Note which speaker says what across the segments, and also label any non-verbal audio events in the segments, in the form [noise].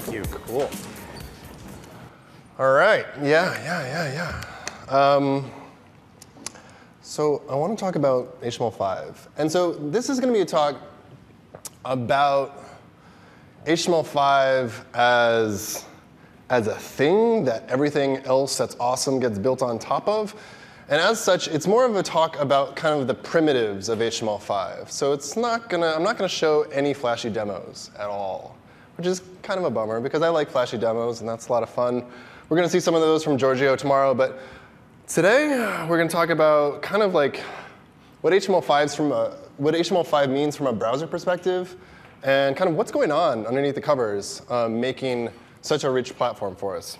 Speaker 1: Thank you. Cool.
Speaker 2: All right. Yeah, yeah, yeah, yeah. Um, so I want to talk about HTML5. And so this is going to be a talk about HTML5 as, as a thing that everything else that's awesome gets built on top of. And as such, it's more of a talk about kind of the primitives of HTML5. So it's not gonna, I'm not going to show any flashy demos at all, which is kind of a bummer because I like flashy demos and that's a lot of fun. We're going to see some of those from Giorgio tomorrow, but today we're going to talk about kind of like what HTML5 from a, what HTML5 means from a browser perspective, and kind of what's going on underneath the covers, um, making such a rich platform for us.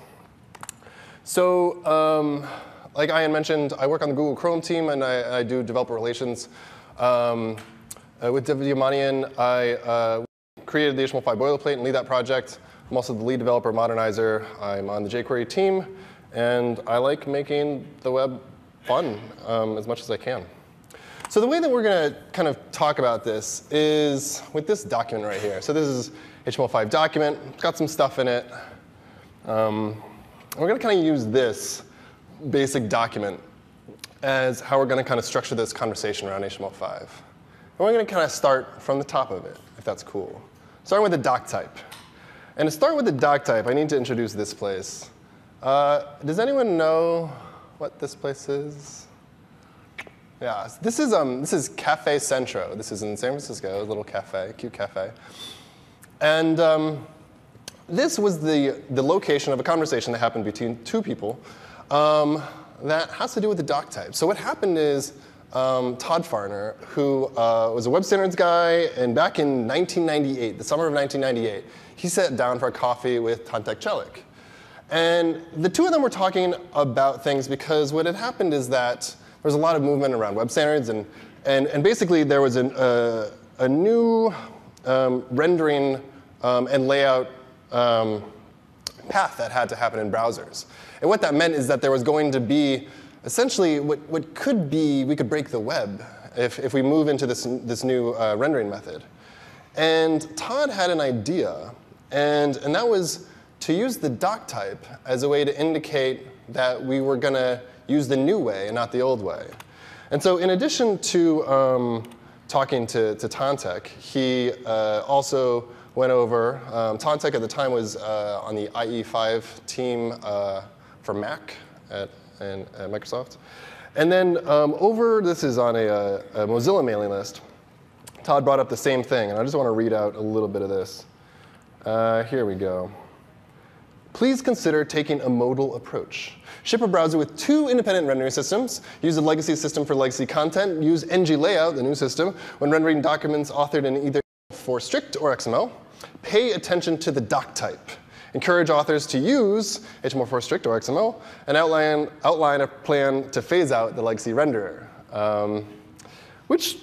Speaker 2: So um, like Ian mentioned, I work on the Google Chrome team, and I, I do developer relations. Um, uh, with Divya Manian, I uh, created the HTML5 boilerplate and lead that project. I'm also the lead developer Modernizr. I'm on the jQuery team, and I like making the web fun um, as much as I can. So the way that we're going to kind of talk about this is with this document right here. So this is HTML5 document. It's got some stuff in it. Um, we're going to kind of use this basic document as how we're going to kind of structure this conversation around HTML5. And we're going to kind of start from the top of it, if that's cool. Starting with the doc type. And to start with the doc type, I need to introduce this place. Uh, does anyone know what this place is? Yeah, this is, um, this is Cafe Centro. This is in San Francisco, a little cafe, cute cafe. And um, this was the, the location of a conversation that happened between two people um, that has to do with the doc type. So what happened is um, Todd Fahrner, who uh, was a web standards guy, and back in 1998, the summer of 1998, he sat down for a coffee with Tantek Celik. And the two of them were talking about things because what had happened is that there was a lot of movement around web standards, and, and, and basically there was an, uh, a new um, rendering um, and layout um, path that had to happen in browsers. And what that meant is that there was going to be essentially what, what could be, we could break the web if, if we move into this, this new uh, rendering method. And Todd had an idea, and, and that was to use the doc type as a way to indicate that we were going to use the new way and not the old way. And so in addition to um, talking to, to Tantek, he uh, also went over, um, Tantek at the time was uh, on the IE5 team uh, for Mac at, and, at Microsoft. And then um, over, this is on a, a, Mozilla mailing list, Todd brought up the same thing, and I just want to read out a little bit of this. Uh, here we go. Please consider taking a modal approach. Ship a browser with two independent rendering systems. Use a legacy system for legacy content. Use NG Layout, the new system, when rendering documents authored in either for strict or XML. Pay attention to the doc type encourage authors to use HTML4 strict or XML, and outline, outline a plan to phase out the legacy renderer, um, which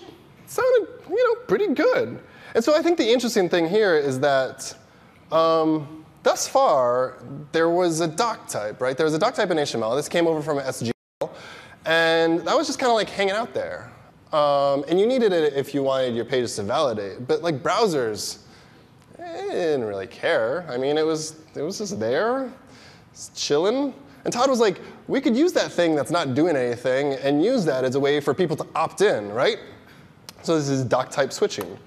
Speaker 2: sounded you know, pretty good. And so I think the interesting thing here is that um, thus far, there was a doc type, right? There was a doc type in HTML. This came over from SGML. And that was just kind of like hanging out there. Um, and you needed it if you wanted your pages to validate. But like browsers, I didn't really care. I mean, it was, it was just there, chilling. And Todd was like, we could use that thing that's not doing anything and use that as a way for people to opt in, right? So this is doc type switching.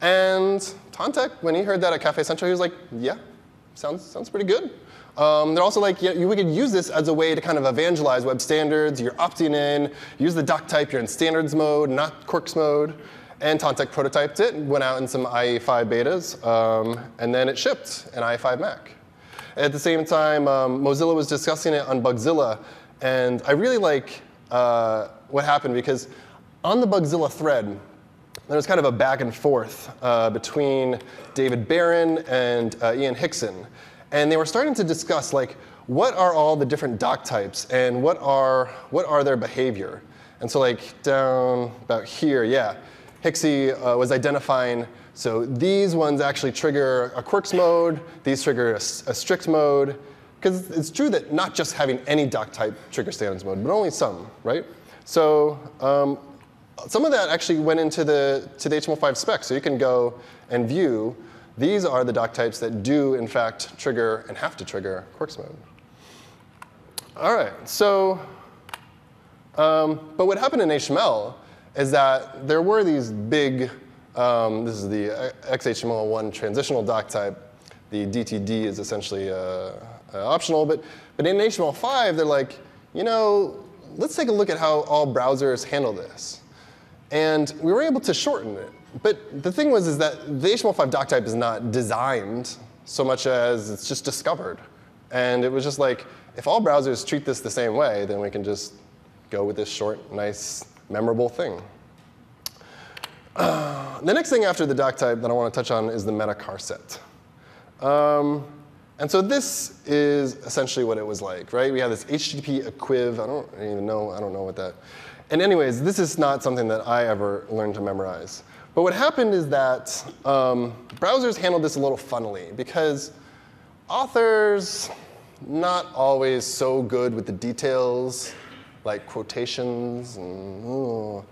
Speaker 2: And Tantek, when he heard that at Cafe Central, he was like, yeah, sounds, sounds pretty good. Um, they're also like, yeah, we could use this as a way to kind of evangelize web standards. You're opting in, use the doc type, you're in standards mode, not quirks mode. And Tantek prototyped it, went out in some IE5 betas, um, and then it shipped in IE5 Mac. At the same time, um, Mozilla was discussing it on Bugzilla, and I really like uh, what happened because on the Bugzilla thread, there was kind of a back and forth uh, between David Baron and uh, Ian Hickson. And they were starting to discuss like, what are all the different doc types and what are, what are their behavior? And so like down about here, yeah, Hixie uh, was identifying, so these ones actually trigger a quirks mode, these trigger a, a strict mode, because it's true that not just having any doc type trigger standards mode, but only some, right? So um, some of that actually went into the, to the HTML5 spec, so you can go and view these are the doc types that do, in fact, trigger and have to trigger quirks mode. All right, so, um, but what happened in HTML is that there were these big, um, this is the XHTML1 transitional doc type. The DTD is essentially uh, uh, optional, but, but in HTML5, they're like, you know, let's take a look at how all browsers handle this. And we were able to shorten it. But the thing was is that the HTML5 doc type is not designed so much as it's just discovered. And it was just like, if all browsers treat this the same way, then we can just go with this short, nice, memorable thing. Uh, the next thing after the doc type that I want to touch on is the meta charset. Um, and so this is essentially what it was like, right? We have this HTTP equiv. I don't even know. I don't know what that. And anyways, this is not something that I ever learned to memorize. But what happened is that um, browsers handled this a little funnily because authors not always so good with the details, like quotations. And, ooh.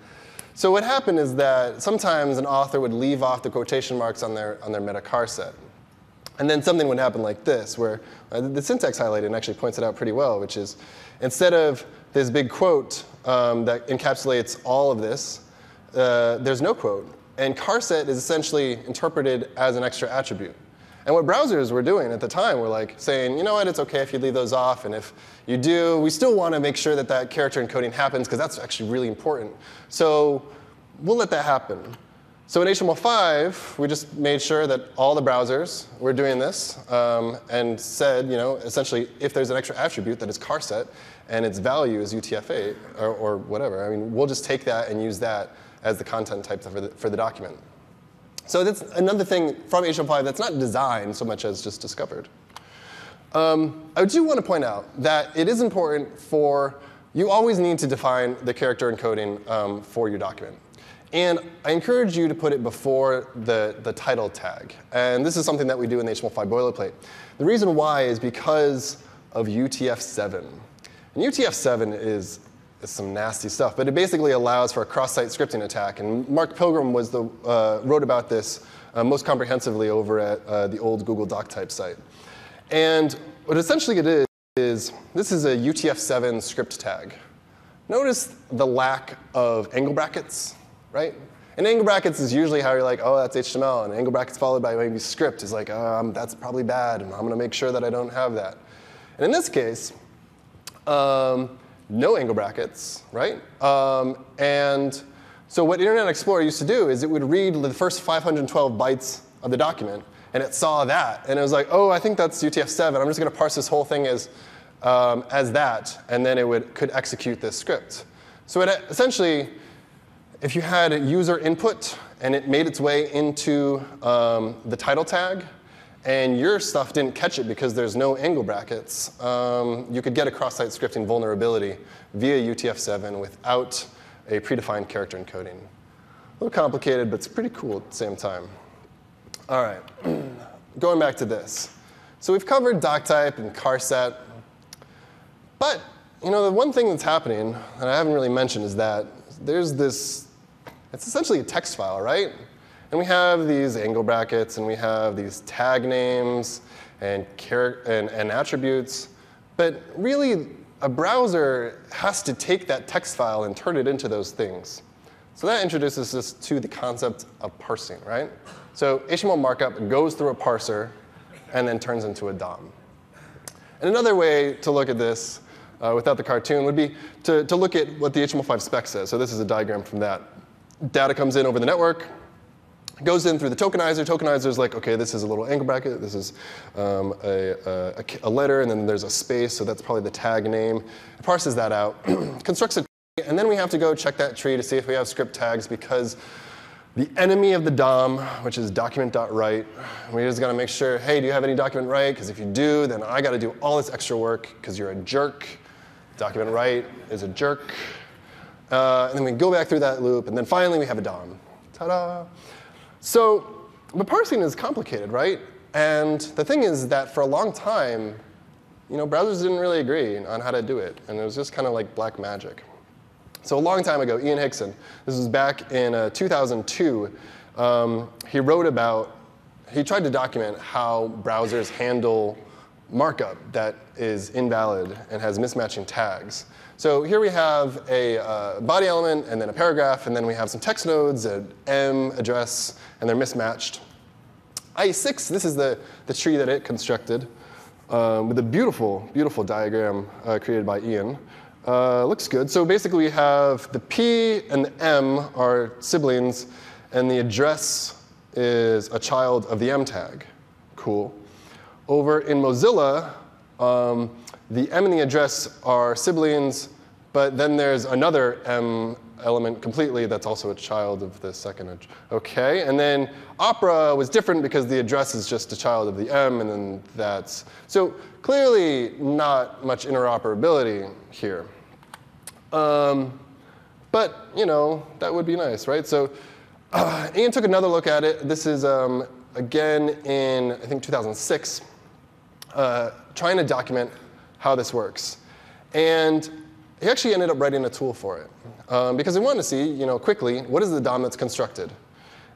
Speaker 2: So what happened is that sometimes an author would leave off the quotation marks on their, on their meta charset. And then something would happen like this, where uh, the syntax highlighted actually points it out pretty well, which is instead of this big quote um, that encapsulates all of this, uh, there's no quote. And charset is essentially interpreted as an extra attribute. And what browsers were doing at the time were like saying, you know what, it's OK if you leave those off. And if you do, we still want to make sure that that character encoding happens, because that's actually really important. So we'll let that happen. So in HTML5, we just made sure that all the browsers were doing this um, and said, you know, essentially, if there's an extra attribute that is charset and its value is UTF-8 or, or, whatever, I mean, we'll just take that and use that as the content type for the, for the document. So that's another thing from HTML5 that's not designed so much as just discovered. Um, I do want to point out that it is important for, you always need to define the character encoding um, for your document. And I encourage you to put it before the, the title tag. And this is something that we do in the HTML5 boilerplate. The reason why is because of UTF-7. And UTF-7 is, some nasty stuff, but it basically allows for a cross-site scripting attack. And Mark Pilgrim was the, uh, wrote about this uh, most comprehensively over at uh, the old Google Doc type site. And what essentially it is, is this is a UTF-7 script tag. Notice the lack of angle brackets right? And angle brackets is usually how you're like, oh, that's HTML. And angle brackets followed by maybe script is like, um, that's probably bad, and I'm going to make sure that I don't have that. And in this case, um, no angle brackets, right? Um, and so what Internet Explorer used to do is it would read the first 512 bytes of the document, and it saw that, and it was like, oh, I think that's UTF-7. I'm just going to parse this whole thing as, um, as that, and then it would, could execute this script. So it essentially if you had user input and it made its way into um, the title tag, and your stuff didn't catch it because there's no angle brackets, um, you could get a cross-site scripting vulnerability via UTF-7 without a predefined character encoding. A little complicated, but it's pretty cool at the same time. All right, [clears throat] going back to this. So we've covered doc type and charset, but you know the one thing that's happening that I haven't really mentioned is that there's this it's essentially a text file, right? And we have these angle brackets, and we have these tag names and, and, and attributes. But really, a browser has to take that text file and turn it into those things. So that introduces us to the concept of parsing, right? So HTML markup goes through a parser and then turns into a DOM. And another way to look at this uh, without the cartoon would be to, to look at what the HTML5 spec says. So this is a diagram from that data comes in over the network, goes in through the tokenizer. Tokenizer is like, OK, this is a little angle bracket. This is um, a, a, a, letter. And then there's a space. So that's probably the tag name. It parses that out, [clears throat] constructs a tree. And then we have to go check that tree to see if we have script tags because the enemy of the DOM, which is document.write, we just got to make sure, hey, do you have any document write? Because if you do, then I got to do all this extra work because you're a jerk. Document write is a jerk. Uh, and then we go back through that loop, and then finally we have a DOM. Ta-da! So, but parsing is complicated, right? And the thing is that for a long time, you know, browsers didn't really agree on how to do it, and it was just kind of like black magic. So a long time ago, Ian Hickson, this was back in uh, 2002, um, he wrote about he tried to document how browsers handle markup that is invalid and has mismatching tags. So here we have a uh, body element and then a paragraph, and then we have some text nodes, an M address, and they're mismatched. IE6, this is the, the tree that it constructed um, with a beautiful, beautiful diagram uh, created by Ian. Uh, looks good. So basically we have the P and the M are siblings, and the address is a child of the M tag. Cool. Over in Mozilla, um, the M and the address are siblings, but then there's another M element completely that's also a child of the second. Ad- okay, and then Opera was different because the address is just a child of the M, and then that's so clearly not much interoperability here. Um, but you know that would be nice, right? So uh, Ian took another look at it. This is um, again in I think 2006 uh, trying to document how this works. And he actually ended up writing a tool for it um, because he wanted to see, you know, quickly, what is the DOM that's constructed?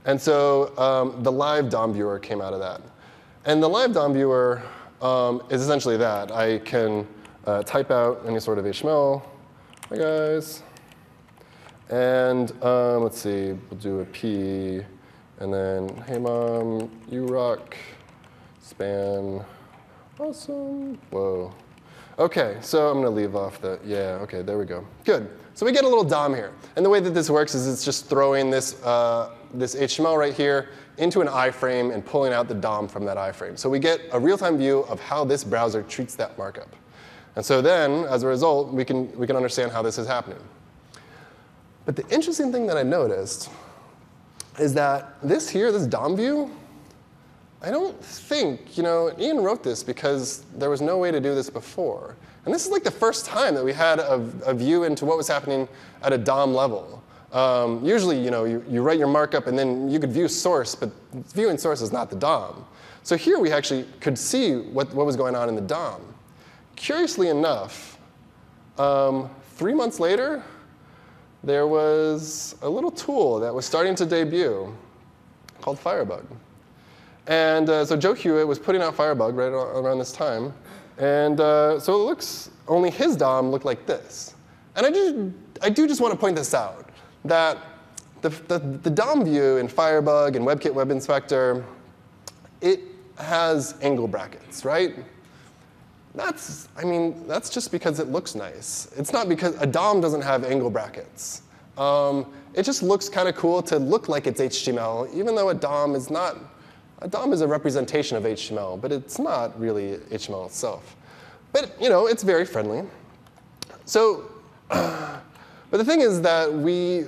Speaker 2: And so um, the live DOM viewer came out of that. And the live DOM viewer um, is essentially that. I can uh, type out any sort of HTML. Hi, guys. And um, let's see, we'll do a P, and then, hey, mom, you rock, span, Awesome. Whoa. OK, so I'm going to leave off the, yeah, OK, there we go. Good. So we get a little DOM here. And the way that this works is it's just throwing this, uh, this HTML right here into an iframe and pulling out the DOM from that iframe. So we get a real-time view of how this browser treats that markup. And so then, as a result, we can, we can understand how this is happening. But the interesting thing that I noticed is that this here, this DOM view, I don't think, you know, Ian wrote this because there was no way to do this before. And this is like the first time that we had a, a view into what was happening at a DOM level. Um, usually, you know, you, you write your markup and then you could view source, but viewing source is not the DOM. So here we actually could see what, what was going on in the DOM. Curiously enough, um, three months later, there was a little tool that was starting to debut called Firebug. And uh, so Joe Hewitt was putting out Firebug right around this time. And uh, so it looks, only his DOM looked like this. And I, just, I do just want to point this out, that the, the, the DOM view in Firebug and WebKit Web Inspector, it has angle brackets, right? That's, I mean, that's just because it looks nice. It's not because a DOM doesn't have angle brackets. Um, it just looks kind of cool to look like it's HTML, even though a DOM is not a DOM is a representation of HTML, but it's not really HTML itself. But you know, it's very friendly. So, [clears throat] but the thing is that we,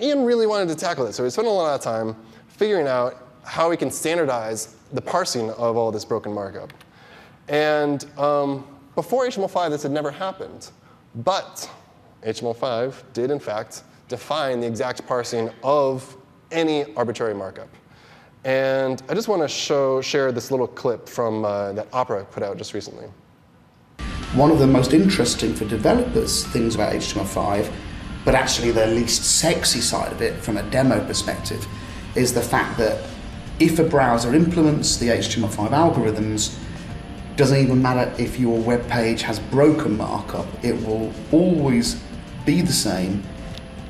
Speaker 2: Ian really wanted to tackle this, so we spent a lot of time figuring out how we can standardize the parsing of all this broken markup. And um, before HTML5, this had never happened. But HTML5 did, in fact, define the exact parsing of any arbitrary markup. And I just want to show, share this little clip from uh, that Opera put out just recently.
Speaker 1: One of the most interesting for developers things about HTML5, but actually the least sexy side of it from a demo perspective, is the fact that if a browser implements the HTML5 algorithms, doesn't even matter if your web page has broken markup, it will always be the same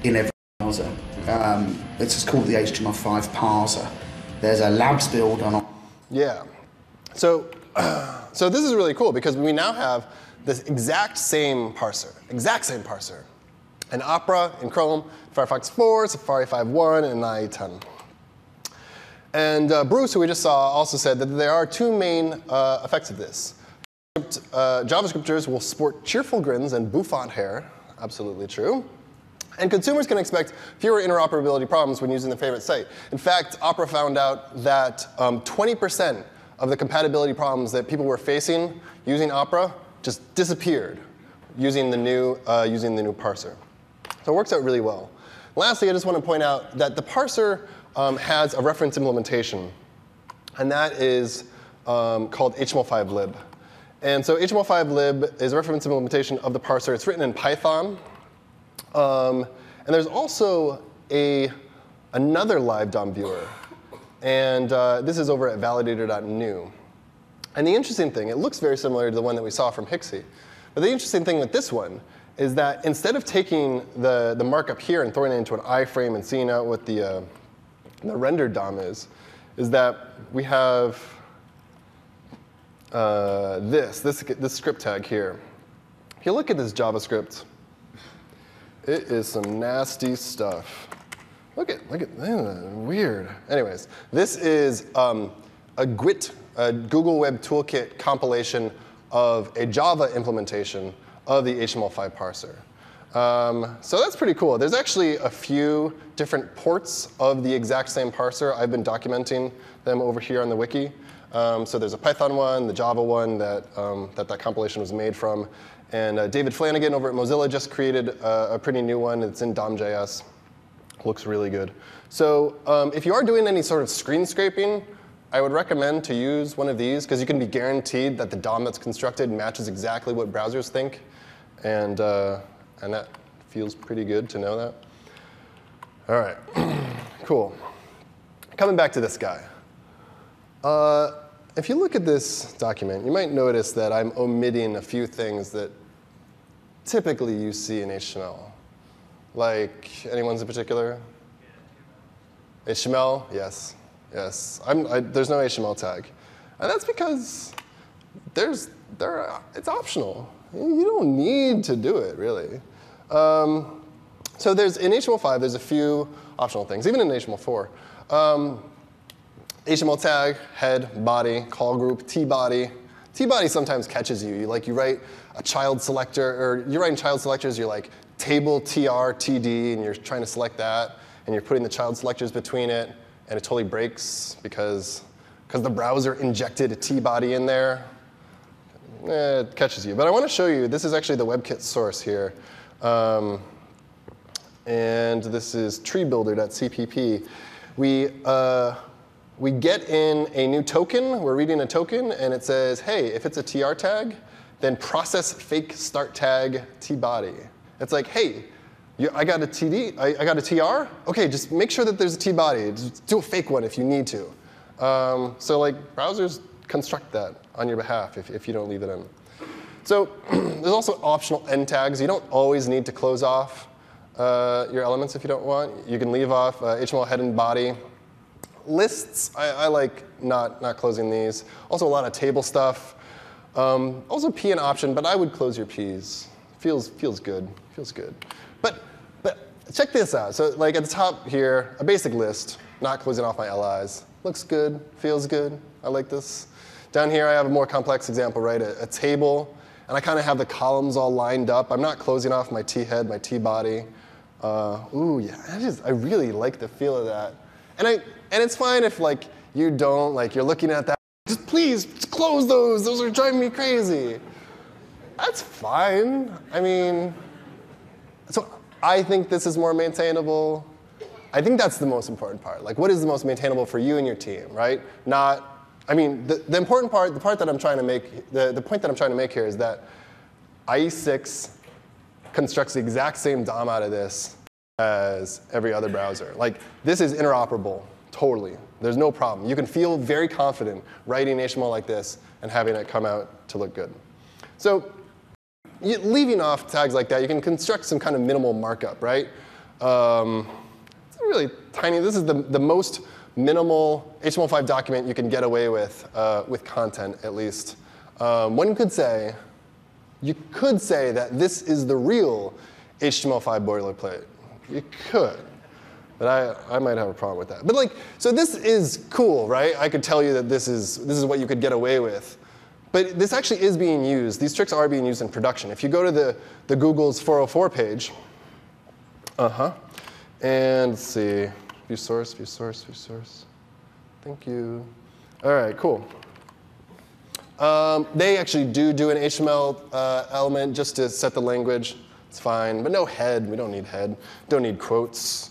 Speaker 1: in every browser. Um, it's called the HTML5 parser. There's a labs build on.
Speaker 2: Yeah. So, [clears throat] so this is really cool because we now have this exact same parser, exact same parser, in Opera, in Chrome, Firefox 4, Safari 5.1, and IE 10. And uh, Bruce, who we just saw, also said that there are two main uh, effects of this. Uh, JavaScripters will sport cheerful grins and bouffant hair, absolutely true. And consumers can expect fewer interoperability problems when using the favorite site. In fact, Opera found out that 20% um, of the compatibility problems that people were facing using Opera just disappeared using the new, uh, using the new parser. So it works out really well. Lastly, I just want to point out that the parser um, has a reference implementation, and that is um, called HTML5lib. And so HTML5lib is a reference implementation of the parser. It's written in Python. Um, and there's also a, another live DOM viewer. And uh, this is over at validator.nu. And the interesting thing, it looks very similar to the one that we saw from Hixie. But the interesting thing with this one is that instead of taking the, the markup here and throwing it into an iframe and seeing out what the, uh, the rendered DOM is, is that we have uh, this, this, this script tag here. If you look at this JavaScript, it is some nasty stuff. Look at, look at, weird. Anyways, this is um, a GWT, a Google Web Toolkit compilation of a Java implementation of the HTML5 parser. Um, so that's pretty cool. There's actually a few different ports of the exact same parser. I've been documenting them over here on the wiki. Um, so there's a Python one, the Java one that, um, that that compilation was made from. And uh, David Flanagan over at Mozilla just created a, pretty new one. It's in DOM.js. Looks really good. So um, if you are doing any sort of screen scraping, I would recommend to use one of these because you can be guaranteed that the DOM that's constructed matches exactly what browsers think. And, uh, and that feels pretty good to know that. All right, [clears throat] cool. Coming back to this guy. Uh, if you look at this document, you might notice that I'm omitting a few things that typically you see in HTML. Like, anyone's in particular? HTML? Yes. Yes. I, there's no HTML tag. And that's because there's, there, it's optional. You don't need to do it, really. Um, so there's, in HTML5, there's a few optional things, even in HTML4. Um, HTML tag, head, body, colgroup, t-body. T-body sometimes catches you. you. Like you write a child selector, or you're writing child selectors, you're like table tr, td, and you're trying to select that, and you're putting the child selectors between it, and it totally breaks because because the browser injected a t-body in there. Eh, it catches you. But I want to show you, this is actually the WebKit source here. Um, and this is treebuilder.cpp. We, uh, we get in a new token, we're reading a token, and it says, hey, if it's a tr tag, then process fake start tag t-body. It's like, hey, you, I got a TD, I, I, got a TR? Okay, just make sure that there's a T-body. Just do a fake one if you need to. Um, so like browsers construct that on your behalf if, if you don't leave it in. So [clears throat] there's also optional end tags. You don't always need to close off uh, your elements if you don't want. You can leave off uh, HTML head and body. Lists, I, I, like not, not closing these. Also a lot of table stuff. Um, also P an option, but I would close your Ps. Feels, feels good, feels good. But, but check this out. So like at the top here, a basic list, not closing off my LIs. Looks good, feels good, I like this. Down here I have a more complex example, right? A, a table, and I kind of have the columns all lined up. I'm not closing off my T-head, my T-body. Uh, ooh, yeah, I just, I really like the feel of that. And, I, and it's fine if like you don't, like you're looking at that, just please just close those, those are driving me crazy. That's fine. I mean, so I think this is more maintainable. I think that's the most important part. Like, what is the most maintainable for you and your team, right? Not, I mean, the, the important part, the part that I'm trying to make, the, the point that I'm trying to make here is that IE6 constructs the exact same DOM out of this as every other browser. Like, this is interoperable, totally. There's no problem. You can feel very confident writing HTML like this and having it come out to look good. So you, leaving off tags like that, you can construct some kind of minimal markup, right? Um, it's really tiny. This is the, the most minimal HTML5 document you can get away with, uh, with content at least. Um, one could say, you could say that this is the real HTML5 boilerplate. You could. But I, I might have a problem with that. But like, so this is cool, right? I could tell you that this is, this is what you could get away with. But this actually is being used. These tricks are being used in production. If you go to the, the Google's 404 page, uh-huh, and let's see, view source, view source, view source. Thank you. All right, cool. Um, they actually do do an HTML uh, element just to set the language. It's fine, but no head. We don't need head. Don't need quotes.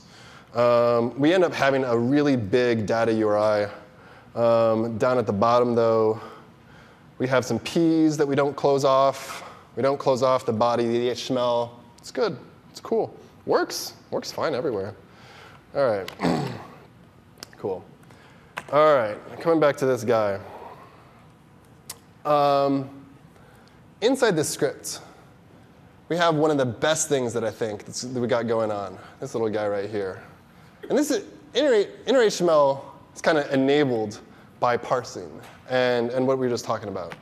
Speaker 2: Um, we end up having a really big data URI. Um, down at the bottom, though, we have some P's that we don't close off. We don't close off the body, the HTML. It's good. It's cool. Works. Works fine everywhere. All right. [clears throat] cool. All right, coming back to this guy. Um, inside this script, we have one of the best things that I think that we got going on. This little guy right here. And this is, inner, inner HTML is kind of enabled by parsing and, and what we were just talking about.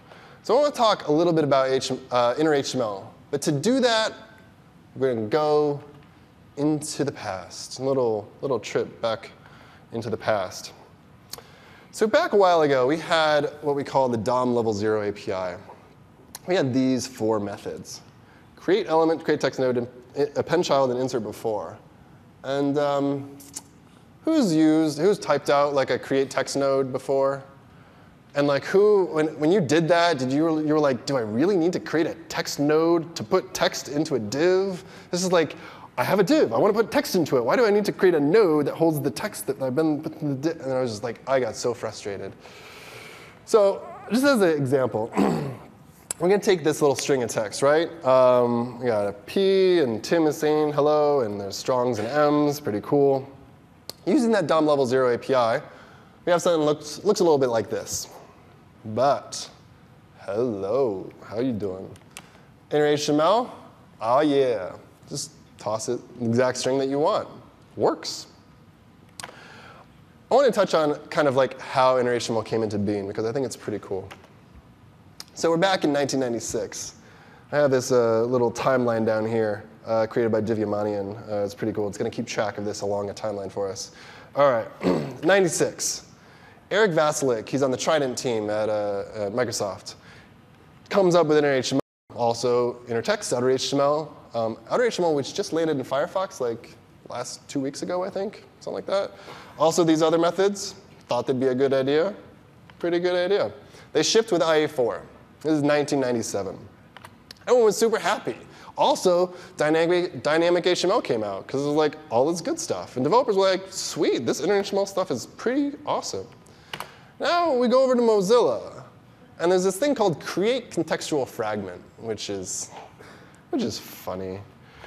Speaker 2: So I want to talk a little bit about H, uh, inner HTML. But to do that, we're going to go into the past, a little, little trip back into the past. So back a while ago, we had what we call the DOM level zero API. We had these four methods. Create element, create text node, append child, and insert before. And um, who's used, who's typed out like a create text node before? And like who, when, when you did that, did you, you were like, do I really need to create a text node to put text into a div? This is like, I have a div, I want to put text into it. Why do I need to create a node that holds the text that I've been putting in the div? And I was just like, I got so frustrated. So just as an example, [clears throat] we're going to take this little string of text, right? Um, we got a P, and Tim is saying hello, and there's strongs and M's, pretty cool. Using that DOM level 0 API, we have something that looks, looks a little bit like this. But, hello, how are you doing? Inner HTML? Oh yeah, just toss it the exact string that you want. Works. I want to touch on kind of like how inner HTML came into being because I think it's pretty cool. So we're back in 1996. I have this uh, little timeline down here uh, created by Divya Manian. Uh, it's pretty cool. It's going to keep track of this along a timeline for us. All right, [clears throat] 96. Eric Vasilik, he's on the Trident team at, uh, at Microsoft, comes up with inner HTML, also inner text, outer HTML. Um, outer HTML, which just landed in Firefox like last two weeks ago, I think, something like that. Also, these other methods, thought they'd be a good idea. Pretty good idea. They shipped with IE4. This is 1997. Everyone was super happy. Also, dynamic, dynamic HTML came out because it was like all this good stuff. And developers were like, sweet, this inner HTML stuff is pretty awesome. Now we go over to Mozilla. And there's this thing called create contextual fragment, which is, which is funny.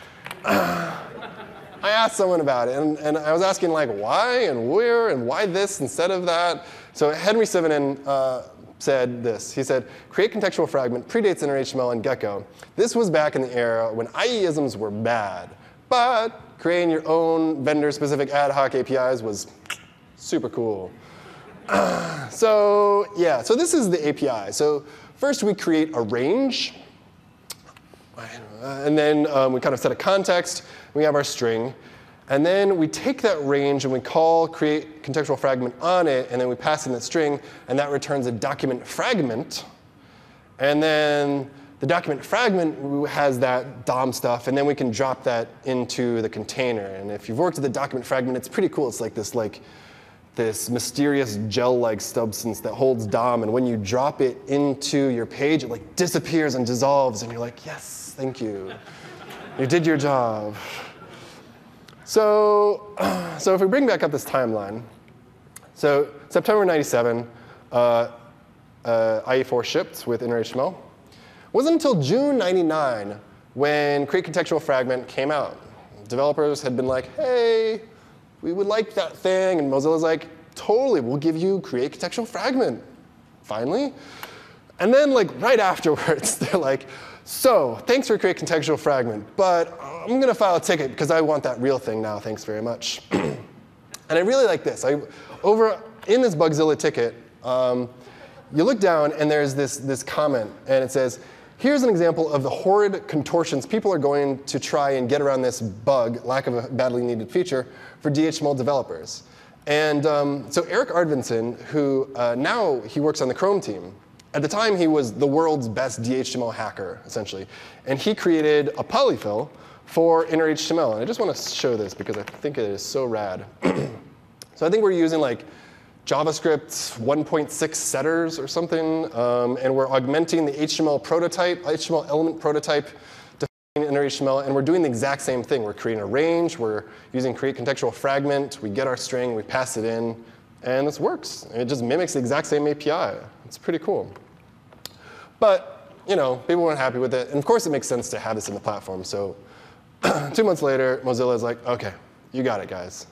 Speaker 2: [sighs] I asked someone about it, and, and I was asking like why and where and why this instead of that. So Henri Sivonen uh, said this. He said, create contextual fragment predates inner HTML and Gecko. This was back in the era when IE-isms were bad, but creating your own vendor-specific ad hoc APIs was super cool. [clears throat] so yeah, so this is the API. So first we create a range, and then um, we kind of set a context. We have our string. And then we take that range and we call create contextual fragment on it, and then we pass in the string, and that returns a document fragment. And then the document fragment has that DOM stuff, and then we can drop that into the container. And if you've worked with the document fragment, it's pretty cool. It's like this like this mysterious gel-like substance that holds DOM, and when you drop it into your page, it like disappears and dissolves, and you're like, yes, thank you. You did your job. So, [clears throat] so if we bring back up this timeline, so September 97, uh, uh, IE4 shipped with inner HTML. It wasn't until June 99 when Create Contextual Fragment came out. Developers had been like, hey, we would like that thing. And Mozilla's like, totally, we'll give you Create Contextual Fragment, finally. And then like right [laughs] afterwards, they're like, so thanks for Create Contextual Fragment, but I'm going to file a ticket because I want that real thing now, thanks very much. [clears throat] and I really like this. I, over in this Bugzilla ticket, um, you look down and there's this, this comment, and it says, here's an example of the horrid contortions people are going to try and get around this bug, lack of a badly needed feature, for DHTML developers. And um, so Erik Arvidsson, who uh, now he works on the Chrome team, at the time he was the world's best DHTML hacker, essentially. And he created a polyfill for inner HTML. And I just want to show this because I think it is so rad. [clears throat] so I think we're using like JavaScript 1.6 setters or something, um, and we're augmenting the HTML prototype, HTML element prototype in inner HTML, and we're doing the exact same thing. We're creating a range, we're using create contextual fragment, we get our string, we pass it in, and this works. It just mimics the exact same API. It's pretty cool. But, you know, people weren't happy with it, and of course it makes sense to have this in the platform, so [clears throat] two months later, Mozilla is like, okay, you got it, guys.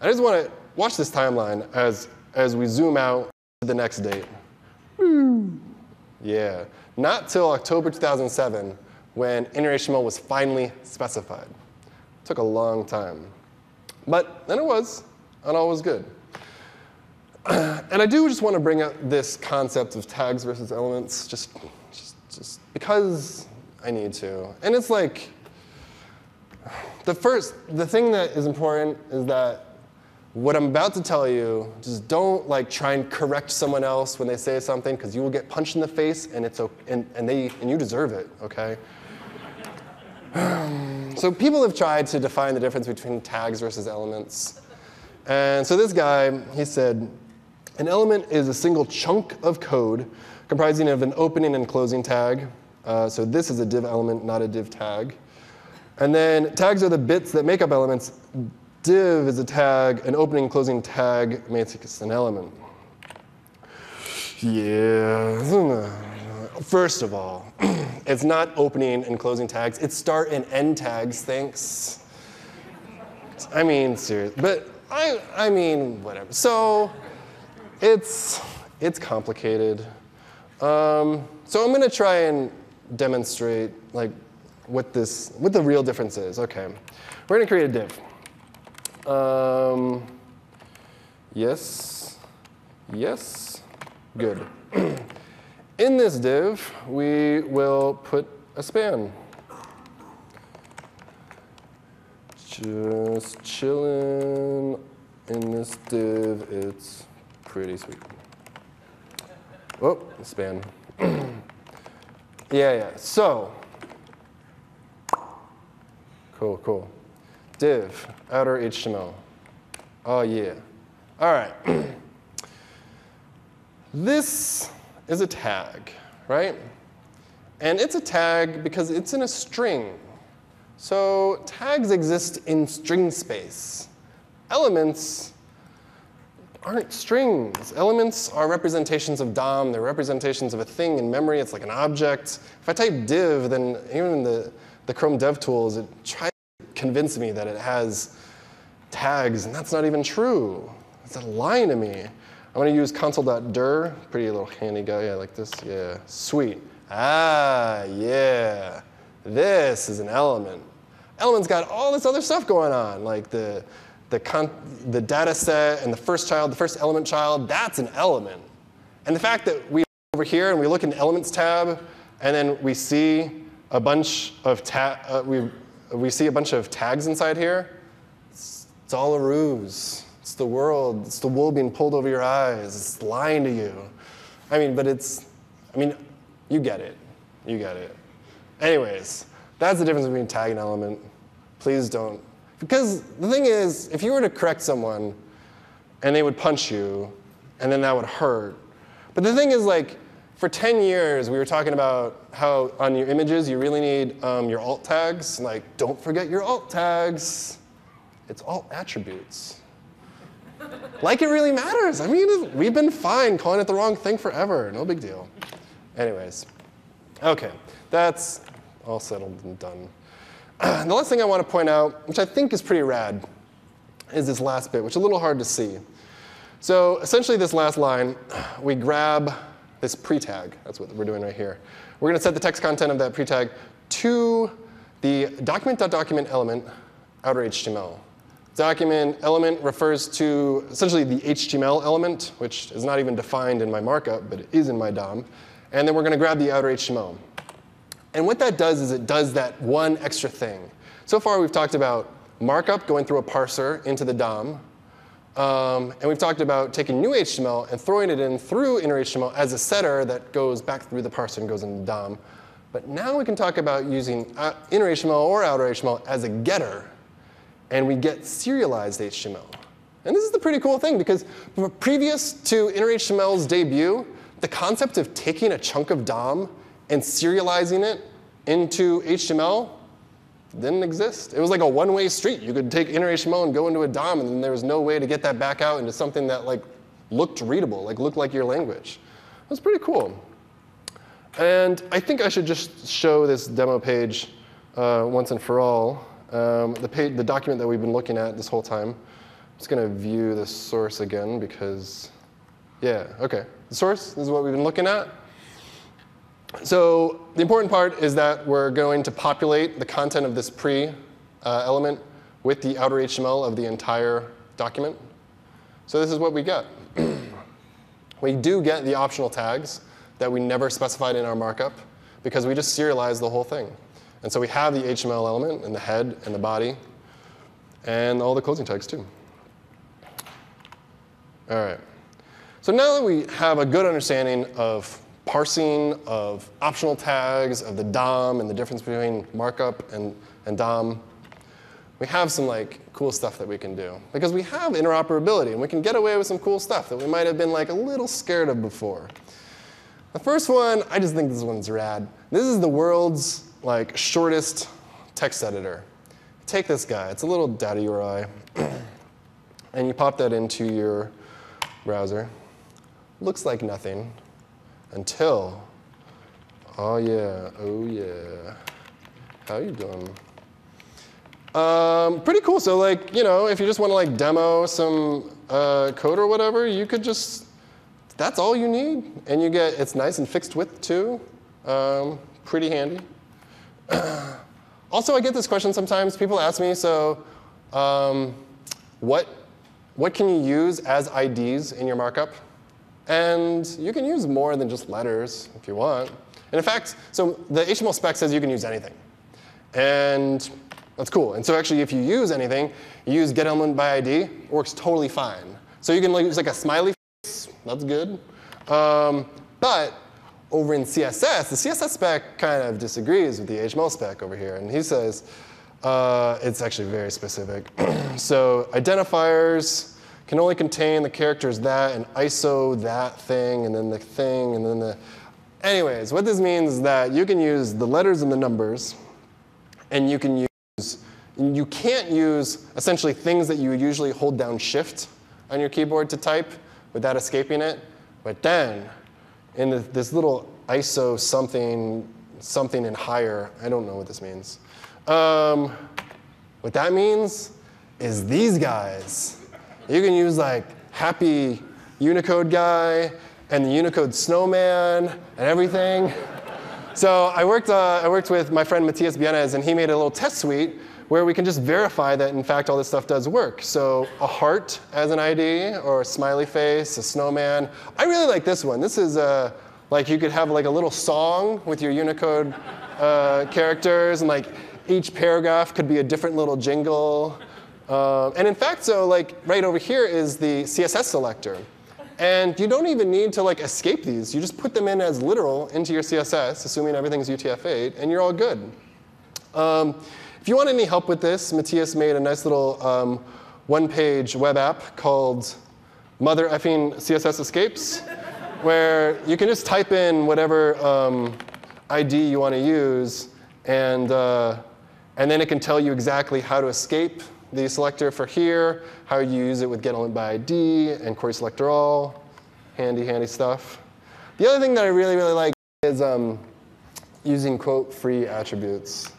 Speaker 2: I just want to watch this timeline as as we zoom out to the next date. Yeah, not till October 2007 when inner HTML was finally specified. Took a long time. But then it was, and all was good. [clears throat] and I do just want to bring up this concept of tags versus elements, just, just, just because I need to. And it's like, the first, the thing that is important is that what I'm about to tell you, just don't like try and correct someone else when they say something because you will get punched in the face and it's and, and they and you deserve it, okay? Um, so people have tried to define the difference between tags versus elements. And so this guy, he said, an element is a single chunk of code comprising of an opening and closing tag. Uh, so this is a div element, not a div tag. And then tags are the bits that make up elements div is a tag, an opening and closing tag makes an element. Yeah. First of all, [clears throat] it's not opening and closing tags. It's start and end tags, thanks. I mean, seriously. But I, I mean, whatever. So it's, it's complicated. Um, so I'm going to try and demonstrate like what this, what the real difference is. Okay. We're going to create a div. Um, yes, yes, good. [clears throat] in this div, we will put a span. Just chilling in this div, it's pretty sweet. Oh, span. [clears throat] yeah, yeah, so. Cool, cool div, outer HTML. Oh yeah. All right. [clears throat] this is a tag, right? And it's a tag because it's in a string. So tags exist in string space. Elements aren't strings. Elements are representations of DOM. They're representations of a thing in memory. It's like an object. If I type div, then even the, the Chrome DevTools, it tries to convince me that it has tags, and that's not even true. It's a lying to me. I'm going to use console.dir, pretty little handy guy, yeah, like this, yeah, sweet. Ah, yeah, this is an element. Element's got all this other stuff going on, like the, the, con- the data set and the first child, the first element child, that's an element. And the fact that we over here and we look in the elements tab, and then we see a bunch of tab, uh, we we see a bunch of tags inside here. It's, it's, all a ruse. It's the world. It's the wool being pulled over your eyes. It's lying to you. I mean, but it's, I mean, you get it. You get it. Anyways, that's the difference between tag and element. Please don't. Because the thing is, if you were to correct someone and they would punch you, and then that would hurt. But the thing is, like, for 10 years, we were talking about how on your images you really need um, your alt tags. Like, don't forget your alt tags. It's alt attributes. like it really matters. I mean, we've been fine calling it the wrong thing forever. No big deal. Anyways, okay, that's all settled and done. [clears throat] the last thing I want to point out, which I think is pretty rad, is this last bit, which is a little hard to see. So essentially, this last line, we grab this pre-tag. That's what we're doing right here. We're going to set the text content of that pre-tag to the document.document element outer HTML. Document element refers to essentially the HTML element, which is not even defined in my markup, but it is in my DOM. And then we're going to grab the outer HTML. And what that does is it does that one extra thing. So far, we've talked about markup going through a parser into the DOM, um, and we've talked about taking new HTML and throwing it in through inner HTML as a setter that goes back through the parser and goes into the DOM. But now we can talk about using uh, inner HTML or outer HTML as a getter, and we get serialized HTML. And this is the pretty cool thing because previous to inner HTML's debut, the concept of taking a chunk of DOM and serializing it into HTML didn't exist. It was like a one-way street. You could take inner HTML and go into a DOM, and then there was no way to get that back out into something that like looked readable, like looked like your language. It was pretty cool. And I think I should just show this demo page uh, once and for all. Um, the, page, the document that we've been looking at this whole time. I'm just going to view the source again because Yeah, okay. The source is what we've been looking at. So the important part is that we're going to populate the content of this pre uh, element with the outer HTML of the entire document. So this is what we get. [clears throat] we do get the optional tags that we never specified in our markup because we just serialized the whole thing. And so we have the HTML element and the head and the body and all the closing tags too. All right. So now that we have a good understanding of parsing, of optional tags, of the DOM and the difference between markup and, and DOM, we have some like cool stuff that we can do. Because we have interoperability and we can get away with some cool stuff that we might have been like a little scared of before. The first one, I just think this one's rad. This is the world's like shortest text editor. Take this guy, it's a little data [clears throat] URI, and you pop that into your browser. Looks like nothing until, oh yeah, oh yeah. How you doing? Um, pretty cool. So like, you know, if you just want to like demo some uh, code or whatever, you could just, that's all you need. And you get, it's nice and fixed width too. Um, pretty handy. [clears throat] also, I get this question sometimes. People ask me, so um, what, what can you use as IDs in your markup? And you can use more than just letters if you want. And in fact, so the HTML spec says you can use anything. And that's cool. And so actually, if you use anything, you use get element by ID, works totally fine. So you can use like a smiley face, that's good. Um, but over in CSS, the CSS spec kind of disagrees with the HTML spec over here. And he says, uh, it's actually very specific. [clears throat] so identifiers can only contain the characters that and ISO that thing and then the thing and then the. Anyways, what this means is that you can use the letters and the numbers and you can use you can't use essentially things that you would usually hold down shift on your keyboard to type without escaping it. But then, in the, this little ISO something, something and higher, I don't know what this means. Um, what that means is these guys. You can use like happy Unicode guy and the Unicode snowman and everything. So I worked, uh, I worked with my friend Mathias Bynens, and he made a little test suite where we can just verify that, in fact, all this stuff does work. So a heart as an ID, or a smiley face, a snowman. I really like this one. This is uh, like you could have like a little song with your Unicode uh, characters, and like each paragraph could be a different little jingle. Uh, and in fact, so like right over here is the CSS selector. And you don't even need to like escape these. You just put them in as literal into your CSS, assuming everything's UTF-8, and you're all good. Um, if you want any help with this, Mathias made a nice little um, one-page web app called Mother Effing CSS Escapes, [laughs] where you can just type in whatever um, ID you want to use, and, uh, and then it can tell you exactly how to escape the selector for here, how you use it with get element by ID and query selector all. Handy, handy stuff. The other thing that I really, really like is um, using quote free attributes.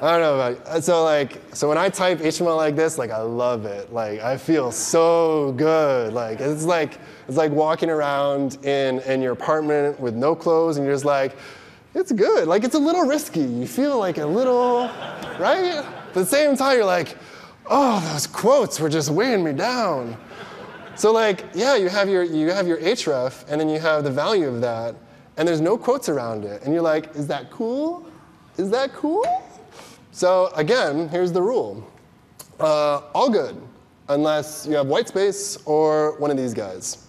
Speaker 2: I don't know about so like so when I type HTML like this, like I love it. Like I feel so good. Like it's like it's like walking around in in your apartment with no clothes and you're just like, it's good. Like it's a little risky. You feel like a little, right? But at the same time, you're like, oh, those quotes were just weighing me down. So like, yeah, you have your you have your href and then you have the value of that, and there's no quotes around it, and you're like, is that cool? Is that cool? So again, here's the rule. Uh, all good, unless you have white space or one of these guys.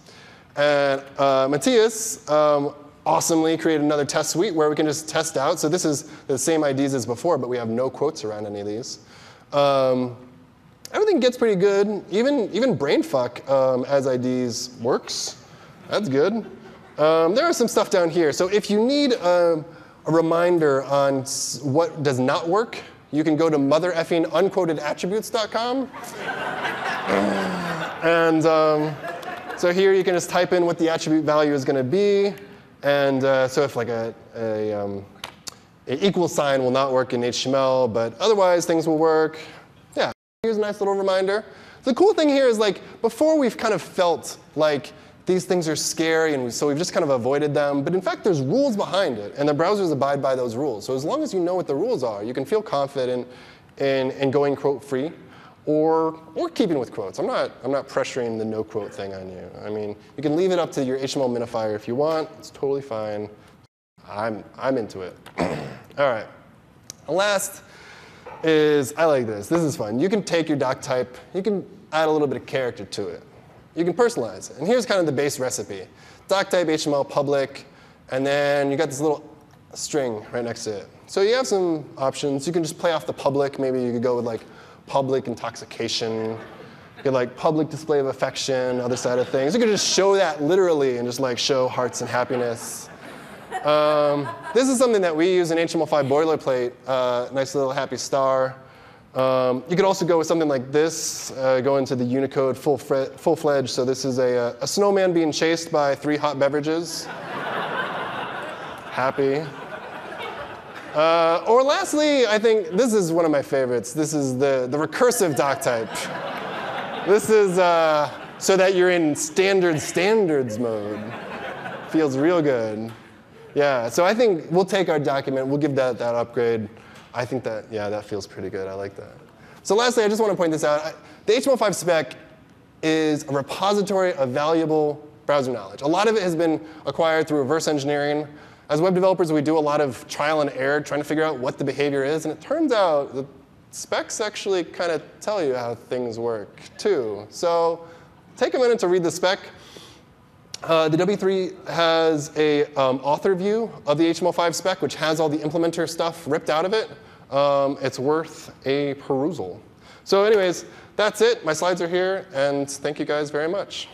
Speaker 2: And uh, Mathias um, awesomely created another test suite where we can just test out. So this is the same IDs as before, but we have no quotes around any of these. Um, everything gets pretty good. Even, even brainfuck um, as IDs works. That's good. Um, there is some stuff down here. So if you need a, a reminder on what does not work, you can go to mothereffingUnquotedAttributes.com. [sighs] and um, so here you can just type in what the attribute value is going to be. And uh, so if like a, a, um, a, equal sign will not work in HTML, but otherwise things will work. Here's a nice little reminder. The cool thing here is like before we've kind of felt like these things are scary, and so we've just kind of avoided them. But in fact, there's rules behind it, and the browsers abide by those rules. So as long as you know what the rules are, you can feel confident in, in going quote free or, or keeping with quotes. I'm not, I'm not pressuring the no quote thing on you. I mean, you can leave it up to your HTML minifier if you want. It's totally fine. I'm, I'm into it. [clears throat] All right. last is, I like this. This is fun. You can take your doc type, you can add a little bit of character to it. You can personalize it. And here's kind of the base recipe. Doc type HTML public, and then you got this little string right next to it. So you have some options. You can just play off the public. Maybe you could go with like public intoxication. You could like public display of affection, other side of things. You could just show that literally and just like show hearts and happiness. Um, this is something that we use in HTML5 boilerplate, uh, nice little happy star. Um, you could also go with something like this, uh, go into the Unicode full full-fledged. So this is a, uh, a snowman being chased by three hot beverages. Happy. Uh, or lastly, I think this is one of my favorites. This is the, the recursive doc type. this is uh, so that you're in standard standards mode. Feels real good. Yeah, so I think we'll take our document, we'll give that, that upgrade. I think that, yeah, that feels pretty good. I like that. So lastly, I just want to point this out. The HTML5 spec is a repository of valuable browser knowledge. A lot of it has been acquired through reverse engineering. As web developers, we do a lot of trial and error trying to figure out what the behavior is. And it turns out the specs actually kind of tell you how things work, too. So take a minute to read the spec. Uh, the W3 has a um, author view of the HTML5 spec, which has all the implementer stuff ripped out of it. Um, it's worth a perusal. So anyways, that's it. My slides are here, and thank you guys very much.